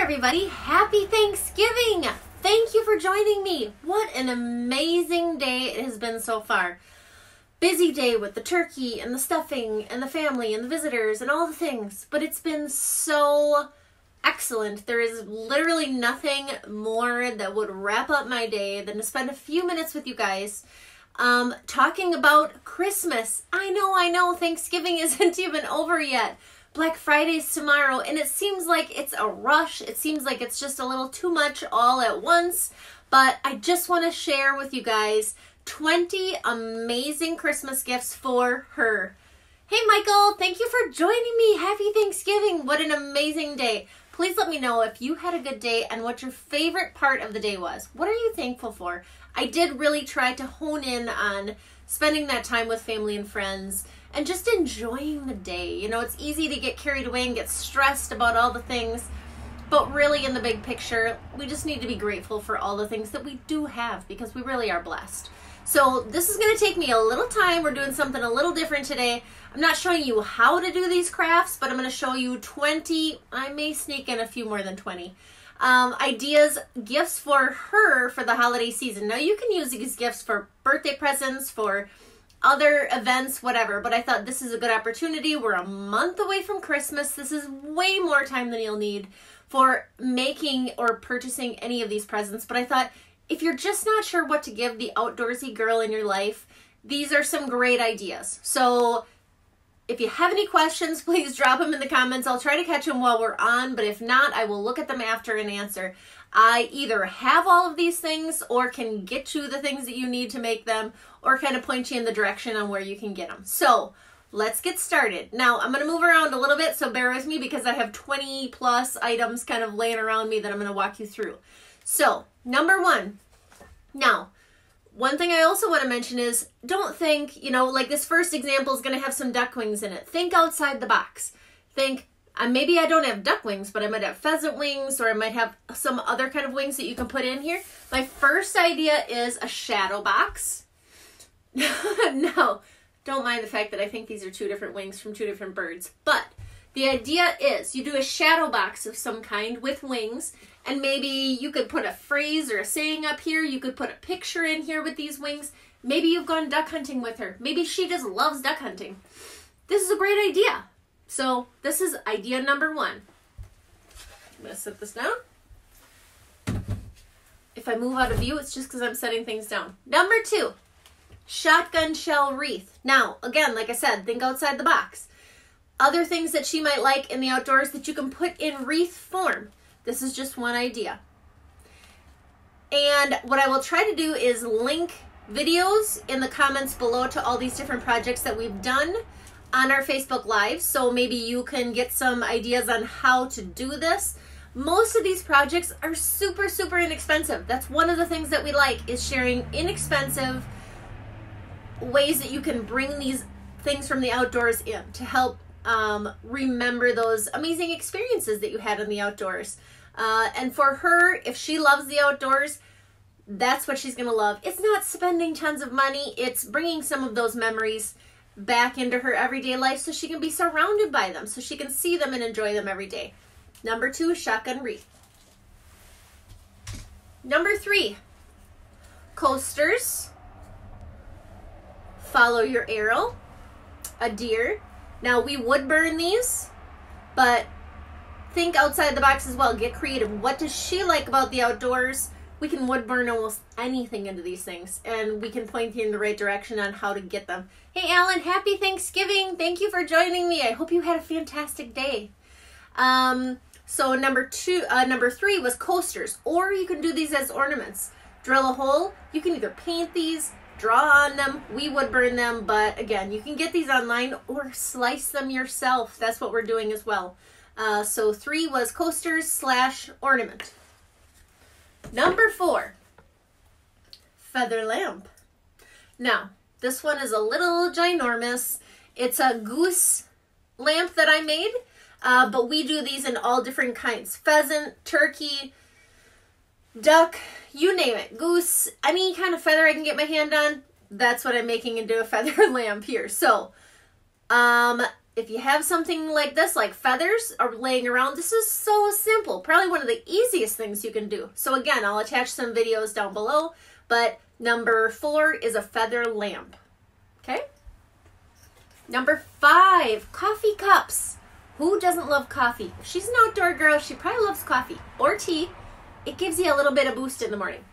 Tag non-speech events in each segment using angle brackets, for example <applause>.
everybody. Happy Thanksgiving! Thank you for joining me. What an amazing day it has been so far. Busy day with the turkey and the stuffing and the family and the visitors and all the things, but it's been so excellent. There is literally nothing more that would wrap up my day than to spend a few minutes with you guys um, talking about Christmas. I know, I know, Thanksgiving <laughs> isn't even over yet. Black Friday's tomorrow, and it seems like it's a rush. It seems like it's just a little too much all at once. But I just want to share with you guys 20 amazing Christmas gifts for her. Hey, Michael, thank you for joining me. Happy Thanksgiving. What an amazing day. Please let me know if you had a good day and what your favorite part of the day was. What are you thankful for? I did really try to hone in on spending that time with family and friends and just enjoying the day. You know, it's easy to get carried away and get stressed about all the things, but really, in the big picture, we just need to be grateful for all the things that we do have because we really are blessed. So, this is going to take me a little time. We're doing something a little different today. I'm not showing you how to do these crafts, but I'm going to show you 20, I may sneak in a few more than 20. Um, ideas, gifts for her for the holiday season. Now, you can use these gifts for birthday presents, for other events, whatever. But I thought this is a good opportunity. We're a month away from Christmas. This is way more time than you'll need for making or purchasing any of these presents. But I thought if you're just not sure what to give the outdoorsy girl in your life, these are some great ideas. So if you have any questions, <laughs> please drop them in the comments. I'll try to catch them while we're on, but if not, I will look at them after and answer. I either have all of these things or can get you the things that you need to make them or kind of point you in the direction on where you can get them. So let's get started. Now I'm going to move around a little bit, so bear with me because I have 20 plus items kind of laying around me that I'm going to walk you through. So number one, now one thing I also want to mention is don't think, you know, like this first example is going to have some duck wings in it. Think outside the box. Think, uh, maybe I don't have duck wings, but I might have pheasant wings or I might have some other kind of wings that you can put in here. My first idea is a shadow box. <laughs> no, don't mind the fact that I think these are two different wings from two different birds. But the idea is you do a shadow box of some kind with wings, and maybe you could put a phrase or a saying up here. You could put a picture in here with these wings. Maybe you've gone duck hunting with her. Maybe she just loves duck hunting. This is a great idea. So, this is idea number one. I'm going to set this down. If I move out of view, it's just because I'm setting things down. Number two, shotgun shell wreath. Now, again, like I said, think outside the box. Other things that she might like in the outdoors that you can put in wreath form. This is just one idea. And what I will try to do is link videos in the comments below to all these different projects that we've done on our Facebook Live. So maybe you can get some ideas on how to do this. Most of these projects are super, super inexpensive. That's one of the things that we like is sharing inexpensive ways that you can bring these things from the outdoors in to help um, remember those amazing experiences that you had in the outdoors. Uh, and for her, if she loves the outdoors, that's what she's going to love. It's not spending tons of money, it's bringing some of those memories back into her everyday life so she can be surrounded by them, so she can see them and enjoy them every day. Number two, shotgun wreath. Number three, coasters follow your arrow, a deer. Now we would burn these, but think outside the box as well. Get creative. What does she like about the outdoors? We can wood burn almost anything into these things, and we can point you in the right direction on how to get them. Hey, Alan, happy Thanksgiving! Thank you for joining me. I hope you had a fantastic day. Um, so number two, uh, number three was coasters, or you can do these as ornaments. Drill a hole. You can either paint these, draw on them. We would burn them, but again, you can get these online or slice them yourself. That's what we're doing as well. Uh, so three was coasters slash ornament. Number four, feather lamp. Now, this one is a little ginormous. It's a goose lamp that I made, uh, but we do these in all different kinds. Pheasant, turkey, duck, you name it. Goose, any kind of feather I can get my hand on, that's what I'm making into a <laughs> feather lamp here. So, um, if you have something like this, like feathers are laying around, this is so simple. Probably one of the easiest things you can do. So again, I'll attach some videos down below, but number four is a feather lamp. Okay? Number five, coffee cups. Who doesn't love coffee? If she's an outdoor girl, she probably loves coffee or tea. It gives you a little bit of boost in the morning.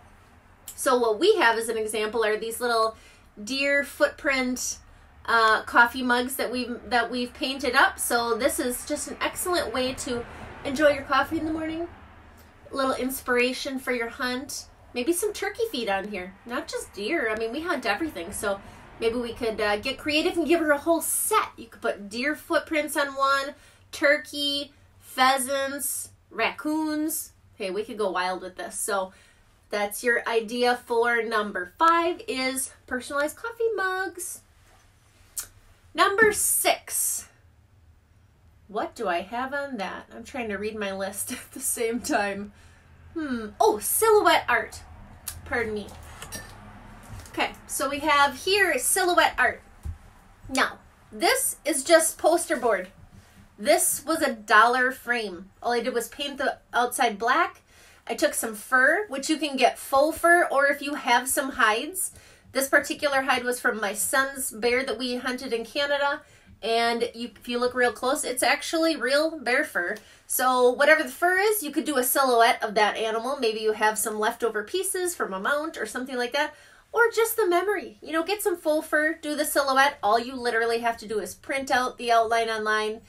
So what we have as an example are these little deer footprint uh, coffee mugs that we've that we've painted up. So this is just an excellent way to enjoy your coffee in the morning. A little inspiration for your hunt. Maybe some turkey feet on here, not just deer. I mean, we hunt everything, so maybe we could uh, get creative and give her a whole set. You could put deer footprints on one, turkey, pheasants, raccoons. Okay, we could go wild with this. So that's your idea for number five is personalized coffee mugs. Number six. What do I have on that? I'm trying to read my list <laughs> at the same time. Hmm. Oh, silhouette art. Pardon me. Okay, so we have here silhouette art. Now, this is just poster board. This was a dollar frame. All I did was paint the outside black. I took some fur, which you can get faux fur, or if you have some hides, this particular hide was from my son's bear that we hunted in Canada. And you, if you look real close, it's actually real bear fur. So whatever the fur is, you could do a silhouette of that animal. Maybe you have some leftover pieces from a mount or something like that. Or just the memory. You know, get some faux fur, do the silhouette. All you literally have to do is print out the outline online,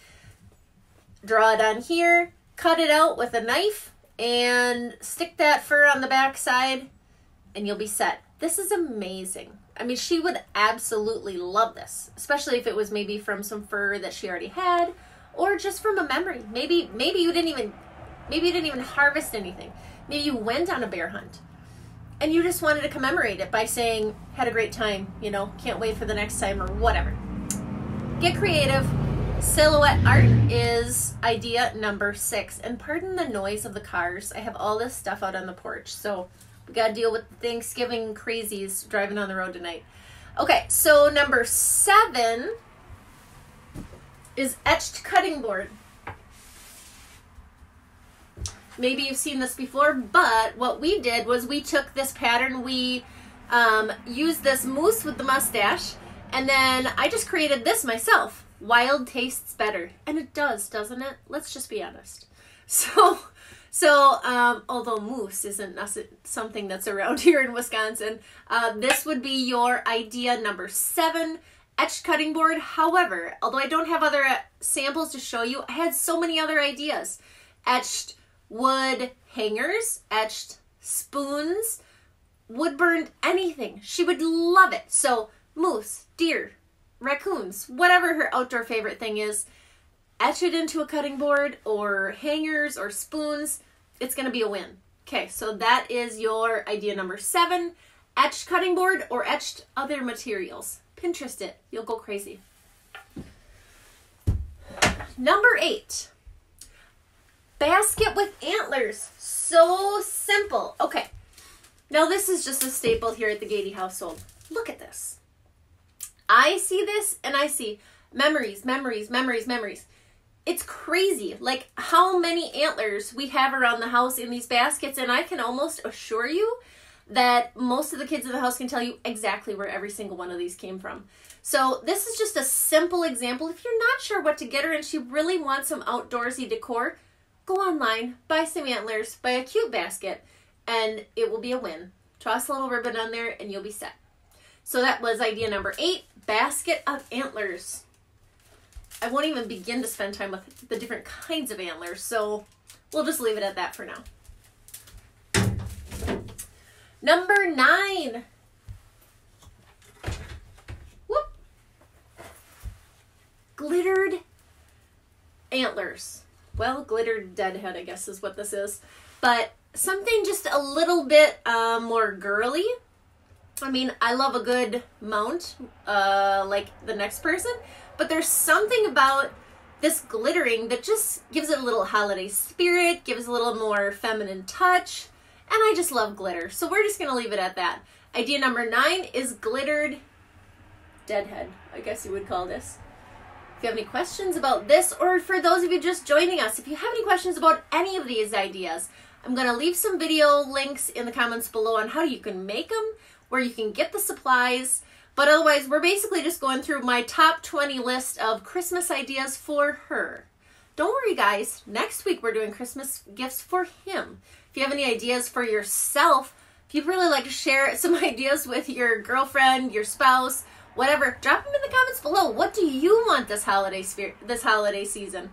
draw it on here, cut it out with a knife, and stick that fur on the back side, and you'll be set. This is amazing. I mean, she would absolutely love this, especially if it was maybe from some fur that she already had or just from a memory. Maybe maybe you didn't even maybe you didn't even harvest anything. Maybe you went on a bear hunt and you just wanted to commemorate it by saying had a great time, you know, can't wait for the next time or whatever. Get creative. Silhouette art is idea number 6. And pardon the noise of the cars. I have all this stuff out on the porch. So we got to deal with Thanksgiving crazies driving on the road tonight. Okay, so number seven is etched cutting board. Maybe you've seen this before, but what we did was we took this pattern, we um, used this moose with the mustache, and then I just created this myself. Wild tastes better. And it does, doesn't it? Let's just be honest. <laughs> So so, um, although moose isn't something that's around <laughs> here in Wisconsin, uh, this would be your idea number seven etched cutting board. However, although I don't have other uh, samples to show you, I had so many other ideas. Etched wood hangers, etched spoons, wood burned anything. She would love it. So, moose, deer, raccoons, whatever her outdoor favorite thing is, etch it into a cutting board or hangers or spoons, it's going to be a win. Okay, so that is your idea number seven. Etched cutting board or etched other materials. Pinterest it. You'll go crazy. Number eight. Basket with antlers. So simple. Okay. Now this is just a staple here at the Gade household. Look at this. I see this and I see memories, memories, memories, memories it's crazy like how many antlers we have around the house in these baskets and i can almost assure you that most of the kids in the house can tell you exactly where every single one of these came from. So this is just a simple example. If you're not sure what to get her and she really wants some outdoorsy decor go online buy some antlers buy a cute basket and it will be a win. Toss a little ribbon on there and you'll be set. So that was idea number eight basket of antlers I won't even begin to spend time with the different kinds of antlers, so we'll just leave it at that for now. Number nine. Whoop. Glittered antlers. Well, glittered deadhead, I guess is what this is. But something just a little bit uh, more girly. I mean, I love a good mount, uh, like the next person, but there's something about this glittering that just gives it a little holiday spirit, gives a little more feminine touch, and I just love glitter. So we're just to leave it at that. Idea number nine is glittered deadhead, I guess you would call this. If you have any questions about this, or for those of you just joining us, if you have any questions about any of these ideas, I'm to leave some video links in the comments below on how you can make them, where you can get the supplies. But otherwise, we're basically just going through my top 20 list of Christmas ideas for her. Don't worry, guys. Next week, we're doing Christmas gifts for him. If you have any ideas for yourself, if you'd really like to share <laughs> some ideas with your girlfriend, your spouse, whatever, drop them in the comments below. What do you want this holiday spirit, this holiday season?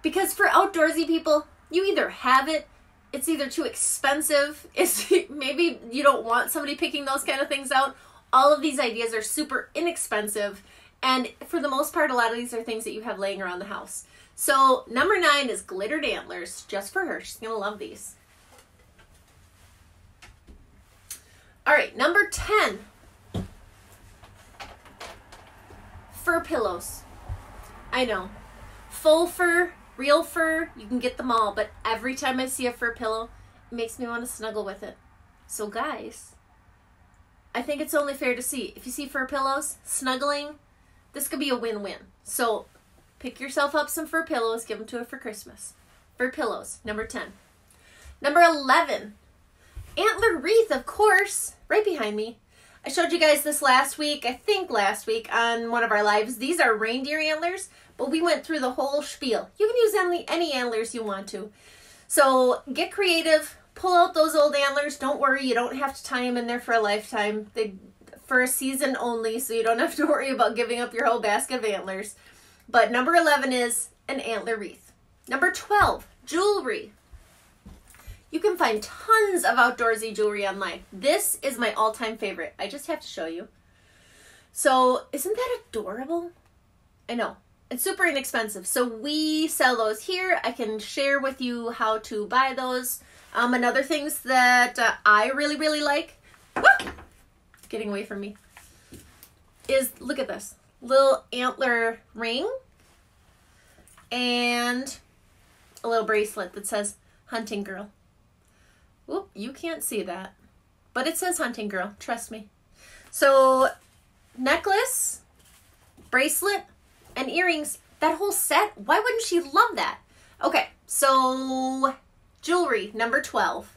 Because for outdoorsy people, you either have it, it's either too expensive, <laughs> it's maybe you don't want somebody picking those kind of things out. All of these ideas are super inexpensive, and for the most part, a lot of these are things that you have laying around the house. So number nine is glittered antlers, just for her. She's gonna love these. All right, number 10 fur pillows. I know. Faux fur, real fur, you can get them all, but every time I see a fur pillow, it makes me want to snuggle with it. So, guys, I think it's only fair to see if you see fur pillows, snuggling, this could be a win win. So, pick yourself up some fur pillows, give them to her for Christmas. Fur pillows, number 10. Number 11, antler wreath, of course, right behind me. I showed you guys this last week, I think last week, on one of our lives. These are reindeer antlers, but we went through the whole spiel. You can use any, any antlers you want to. So get creative, pull out those old antlers. Don't worry, you don't have to tie them in there for a lifetime. They for a season only, so you don't have to worry about giving up your whole basket of antlers. But number 11 is an antler wreath. Number 12, jewelry. You can find tons of outdoorsy jewelry online. This is my all-time favorite. I just have to show you. So, isn't that adorable? I know. It's super inexpensive. So we sell those here. I can share with you how to buy those. Um, another things that uh, I really, really like, getting away from me, is look at this little antler ring and a little bracelet that says hunting girl. Whoop, you can't see that. But it says hunting girl, trust me. So, necklace, bracelet, and earrings, that whole set, why wouldn't she love that? Okay, so jewelry, number 12.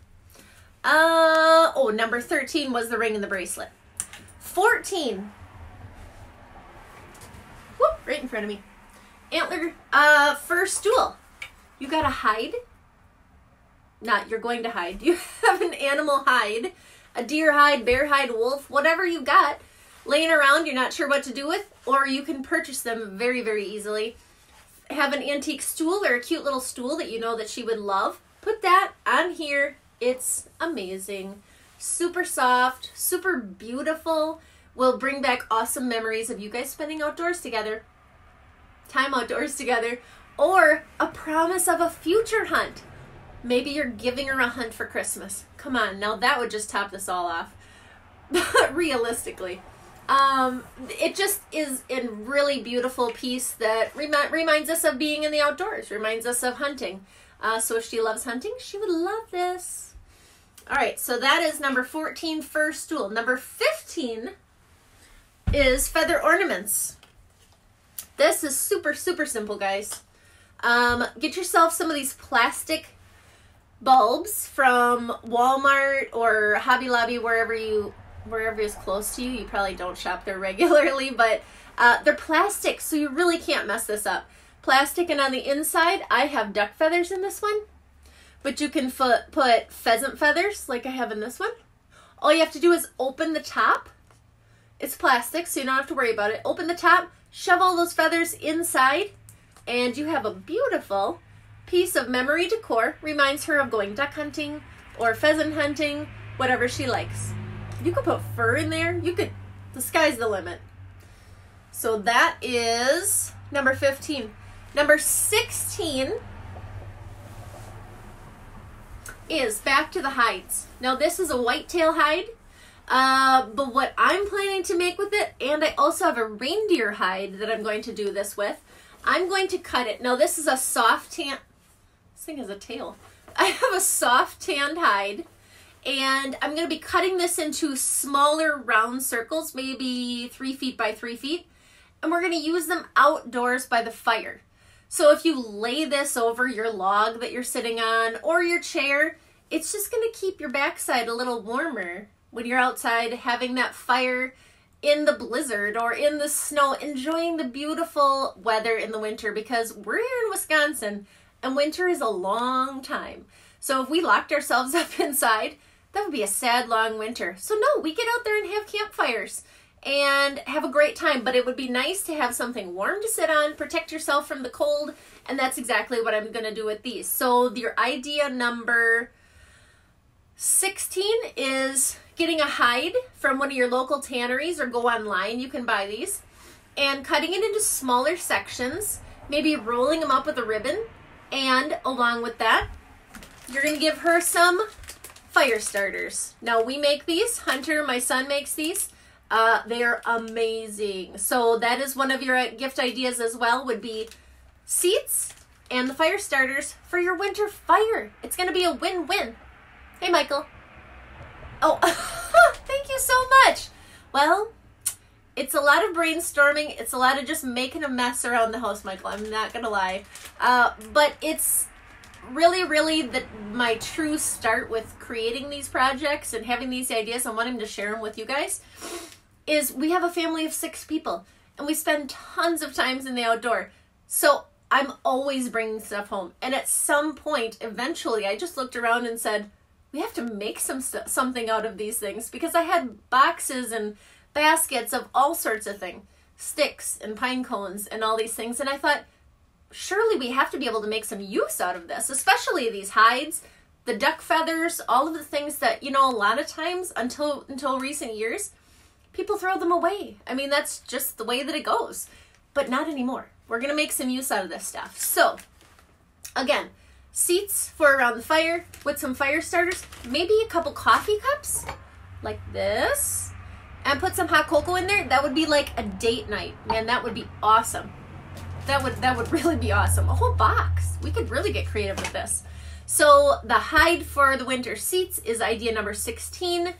Uh, oh, number 13 was the ring and the bracelet. 14. Whoop, right in front of me. Antler, uh, fur stool. You gotta hide not you're going to hide. <laughs> You have an animal hide, a deer hide, bear hide, wolf, whatever you got laying around you're not sure what to do with, or you can purchase them very, very easily. Have an antique stool or a cute little stool that you know that she would love. Put that on here. It's amazing. Super soft, super beautiful. Will bring back awesome memories of you guys spending outdoors together, time outdoors together, or a promise of a future hunt Maybe you're giving her a hunt for Christmas. Come on, now that would just top this all off. <laughs> But realistically, um, it just is a really beautiful piece that remi- reminds us of being in the outdoors, reminds us of hunting. Uh, so if she loves hunting, she would love this. All right, so that is number 14, fur stool. Number 15 is feather ornaments. This is super, super simple, guys. Um, get yourself some of these plastic bulbs from Walmart or Hobby Lobby, wherever you wherever is close to you. You probably don't shop there <laughs> regularly, but uh, they're plastic, so you really can't mess this up. Plastic, and on the inside, I have duck feathers in this one, but you can put pheasant feathers like I have in this one. All you have to do is open the top. It's plastic, so you don't have to worry about it. Open the top, shove all those feathers inside, and you have a beautiful piece of memory decor reminds her of going duck hunting or pheasant hunting, whatever she likes. You could put fur in there. You could, the sky's the limit. So that is number 15. Number 16 is back to the hides. Now this is a whitetail hide, uh, but what I'm planning to make with it, and I also have a reindeer hide that I'm going to do this with. I'm going to cut it. Now this is a soft tan, this thing has a tail. <laughs> I have a soft tanned hide and I'm going to be cutting this into smaller round circles, maybe three feet by three feet. and we're going to use them outdoors by the fire. So if you lay this over your log that you're sitting on or your chair, it's just going to keep your backside a little warmer when you're outside having that fire in the blizzard or in the snow, enjoying the beautiful weather in the winter because we're here in Wisconsin and winter is a long time. So if we locked ourselves <laughs> up inside, that would be a sad long winter. So no, we get out there and have campfires and have a great time, but it would be nice to have something warm to sit on, protect yourself from the cold, and that's exactly what I'm going to do with these. So your idea number 16 is getting a hide from one of your local tanneries or go online, you can buy these, and cutting it into smaller sections, maybe rolling them up with a ribbon, and along with that, you're going to give her some fire starters. Now we make these, Hunter, my son makes these. Uh, they're amazing. So that is one of your gift ideas as well would be seats and the fire starters for your winter fire. It's going to be a win-win. Hey, Michael. Oh, <laughs> thank you so much. Well, it's a lot of brainstorming. It's a lot of just making a mess around the house, Michael. I'm not gonna lie, uh, but it's really, really the my true start with creating these projects and having these ideas and wanting to share them with you guys. Is we have a family of six people and we spend tons of times in the outdoor. So I'm always bringing stuff home. And at some point, eventually, I just looked around and said, we have to make some st- something out of these things because I had boxes and baskets of all sorts of things, sticks and pine cones and all these things, and I thought surely we have to be able to make some use out of this, especially these hides, the duck feathers, all of the things that you know a lot of times until until recent years, people throw them away. I mean that's just the way that it goes, but not anymore. We're gonna make some use out of this stuff. So again seats for around the fire with some fire starters, maybe a couple coffee cups like this, and put some hot cocoa in there. That would be like a date night. Man, that would be awesome. That would that would <laughs> really be awesome. A whole box. We could really get creative with this. So the hide for the winter seats is idea number 16.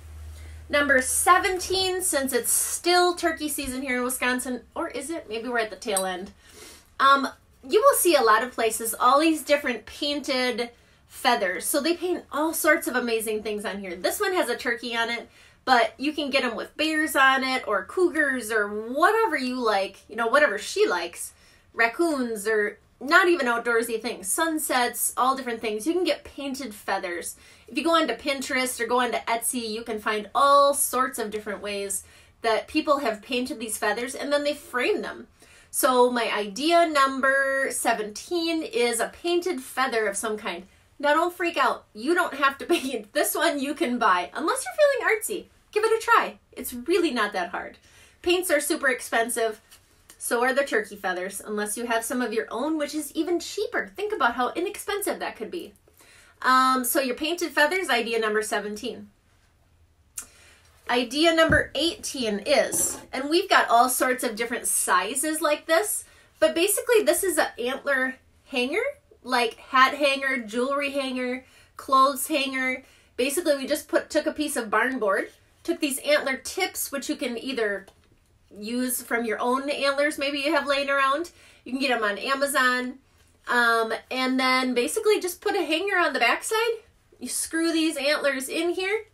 Number 17, since it's still turkey season here in Wisconsin, or is it? Maybe we're at the tail end. Um, you will see a lot of places all these different painted feathers. So they paint all sorts of amazing things on here. This one has a turkey on it, but you can get them with bears on it or cougars or whatever you like, you know, whatever she likes, raccoons or not even outdoorsy things, sunsets, all different things. You can get painted feathers. If you go onto Pinterest or go onto Etsy, you can find all sorts of different ways that people have painted these feathers and then they frame them. So my idea number 17 is a painted feather of some kind. Now don't freak out. You don't have to <laughs> paint. This one you can buy. Unless you're feeling artsy. Give it a try. It's really not that hard. Paints are super expensive. So are the turkey feathers, unless you have some of your own, which is even cheaper. Think about how inexpensive that could be. Um, so your painted feathers, idea number 17. Idea number 18 is, and we've got all sorts of different sizes like this, but basically this is an antler hanger, like hat hanger, jewelry hanger, clothes hanger. Basically, we just put took a piece of barn board, took these antler tips, which you can either use from your own antlers, maybe you have laying around. You can get them on Amazon. Um, and then basically just put a hanger on the backside. You screw these antlers in here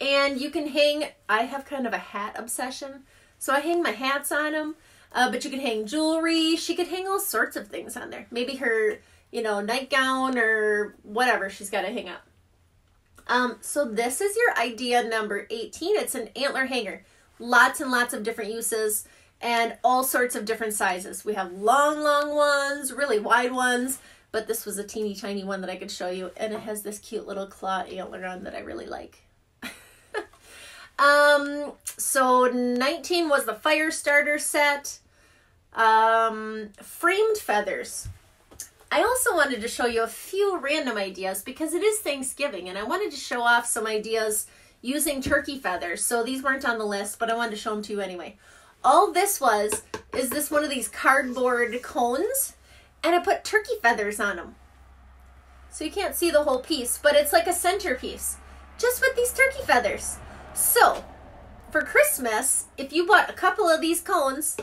and you can hang, I have kind of a hat obsession. So I hang my hats on them. Uh, but you can hang jewelry. She could hang all sorts of things on there. Maybe her, you know, nightgown or whatever she's got to hang up. Um, so this is your idea number 18. It's an antler hanger. Lots and lots of different uses and all sorts of different sizes. We have long, long ones, really wide ones, but this was a teeny tiny one that I could show you. And it has this cute little claw antler on that I really like. <laughs> Um, so 19 was the fire starter set. Um, framed feathers. I also wanted to show you a few random ideas because it is Thanksgiving and I wanted to show off some ideas using turkey feathers. So these weren't on the list, but I wanted to show them to you anyway. All this was is this one of these cardboard cones and I put turkey feathers on them. So you can't see the whole piece, but it's like a centerpiece just with these turkey feathers. So, for Christmas, if you bought a couple of these cones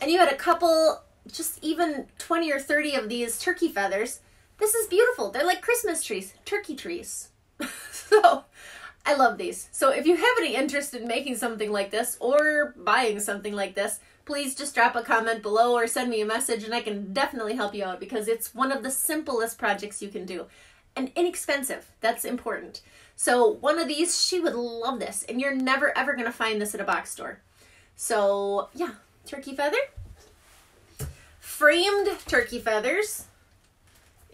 and you had a couple, just even 20 or 30 of these turkey feathers, this is beautiful. They're like Christmas trees, turkey trees. <laughs> so I love these. So if you have any interest in making something like this or buying something like this, please just drop a comment below or send me a message and I can definitely help you out because it's one of the simplest projects you can do and inexpensive. That's important. So one of these, she would love this and you're never ever going to find this at a box store. So yeah, turkey feather. Framed turkey feathers.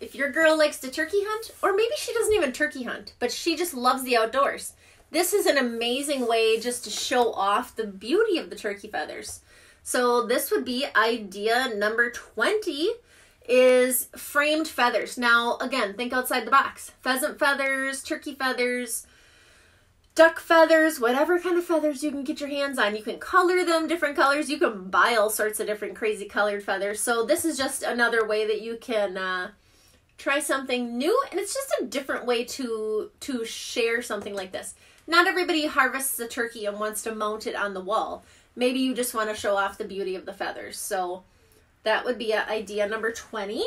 If your girl likes to turkey hunt, or maybe she doesn't even turkey hunt, but she just loves the outdoors. This is an amazing way just to show off the beauty of the turkey feathers. So this would be idea number 20 is framed feathers. Now, again, think outside the box. Pheasant feathers, turkey feathers, duck feathers, whatever kind of feathers you can get your hands on. You can color them different colors. You can buy all sorts of different crazy colored feathers. So this is just another way that you can uh, try something new and it's just a different way to to share something like this. Not everybody harvests a turkey and wants to mount it on the wall. Maybe you just want to show off the beauty of the feathers. So that would be idea number 20.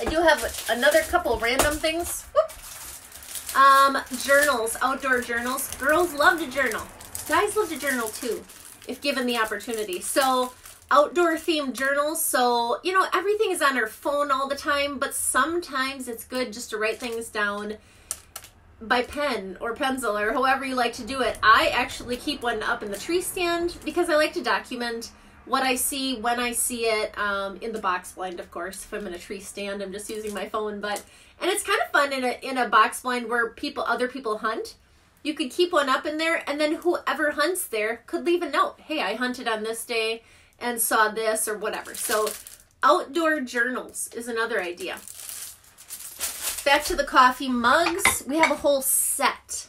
I do have another couple random things. Whoop. Um, journals, outdoor journals. Girls love to journal. Guys love to journal too, if given the opportunity. So, outdoor themed journals. So, you know, everything is on our phone all the time, but sometimes it's good just to write things down by pen or pencil or however you like to do it. I actually keep one up in the tree stand because I like to document what I see when I see it um, in the box blind, of course. If I'm in a tree stand, I'm just using my phone, but and it's kind of fun in a in a box blind where people other people hunt. You could keep one up in there, and then whoever hunts there could leave a note. Hey, I hunted on this day and saw this or whatever. So, outdoor journals is another idea. Back to the coffee mugs. We have a whole set.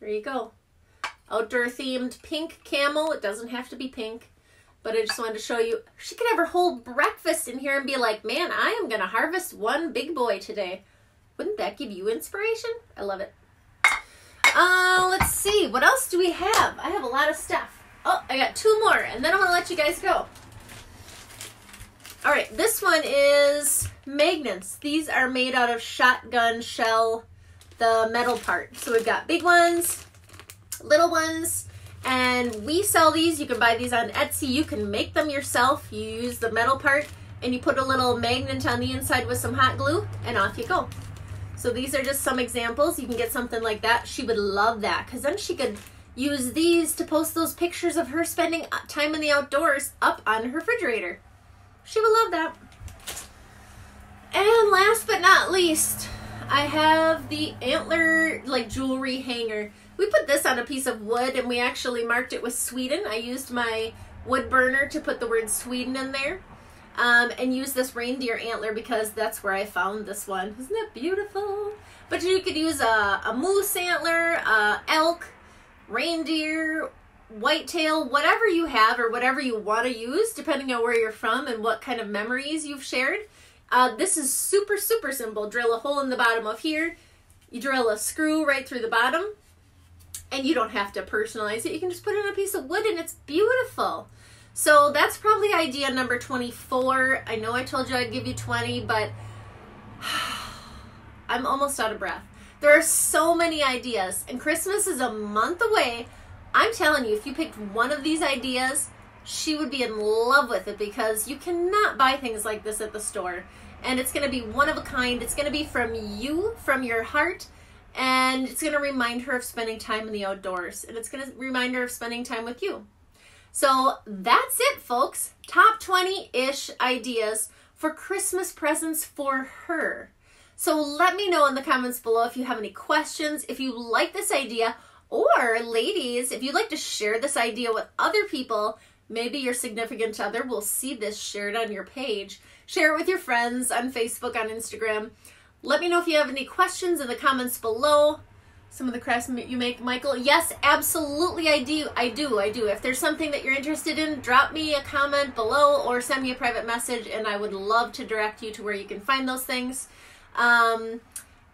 There you go. Outdoor themed pink camel. It doesn't have to be pink but I just wanted to show you. She could have her whole breakfast in here and be like, man, I am going to harvest one big boy today. Wouldn't that give you inspiration? I love it. Uh, let's see. What else do we have? I have a lot of stuff. Oh, I got two more, and then I'm going to let you guys go. All right, this one is magnets. These are made out of shotgun shell, the metal part. So we've got big ones, little ones, and we sell these. You can buy these on Etsy. You can make them yourself. You use the metal part and you put a little magnet on the inside with some hot glue and off you go. So these are just some examples. You can get something like that. She would love that because then she could use these to post those pictures of her spending time in the outdoors up on her refrigerator. She will love that. And last but not least, I have the antler like jewelry hanger. We put this on a piece of wood and we actually marked it with Sweden. I used my wood burner to put the word Sweden in there. Um, and use this reindeer antler because that's where I found this one. Isn't that beautiful? But you could use a, a moose antler, a elk, reindeer, whitetail, whatever you have or whatever you want to use, depending on where you're from and what kind of memories you've shared. Uh, this is super, super simple. Drill a hole in the bottom of here. You drill a screw right through the bottom and you don't have to personalize it. You can just put it on a piece of wood and it's beautiful. So that's probably idea number 24. I know I told you I'd give you 20, but <sighs> I'm almost out of breath. There are so many ideas, and Christmas is a month away. I'm telling you, if you picked one of these ideas, she would be in love with it because you cannot buy things like this at the store. And it's going to be one of a kind. It's going to be from you, from your heart, and it's going to remind her of spending time in the outdoors and it's going to remind her of spending time with you. So that's it, folks. Top 20 ish ideas for Christmas presents for her. So let me know in the comments below if you have any questions, if you like this idea, or ladies, if you'd like to share this idea with other people, maybe your significant other will see this shared on your page. Share it with your friends on Facebook, on Instagram. Let me know if you have any questions in the comments below. Some of the crafts you make, Michael. Yes, absolutely, I do. I do. I do. If there's something that you're interested in, drop me a comment below or send me a private message, and I would love to direct you to where you can find those things. Um,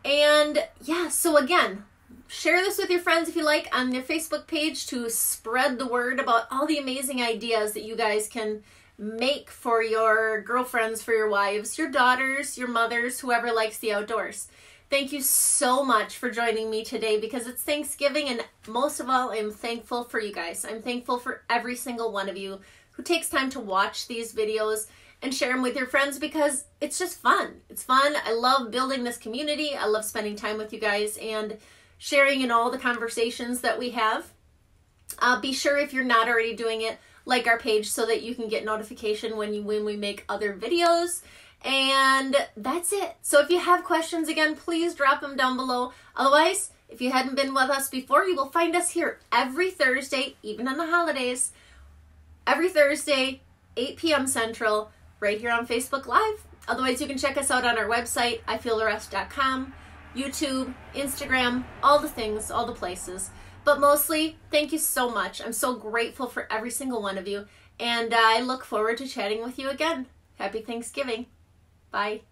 and yeah, so again, share this with your friends if you like on their Facebook page to spread the word about all the amazing ideas that you guys can make for your girlfriends, for your wives, your daughters, your mothers, whoever likes the outdoors. Thank you so much for joining me today because it's Thanksgiving, and most of all, I'm thankful for you guys. I'm thankful for every single one of you who takes time to watch these videos and share them with your friends because it's just fun. It's fun. I love building this community. I love spending time with you guys and sharing in all the conversations that we have. Uh, be sure if you're not already doing it, like our page so that you can get notification when you when we make other videos. And that's it. So if you have questions again, please drop them down below. Otherwise, if you hadn't been with us before, you will find us here every Thursday, even on the holidays. Every Thursday, 8 p.m. Central, right here on Facebook Live. Otherwise, you can check us out on our website, ifeeltherush.com, YouTube, Instagram, all the things, all the places. But mostly, thank you so much. I'm so grateful for every single one of you, and I look forward to chatting with you again. Happy Thanksgiving. Bye.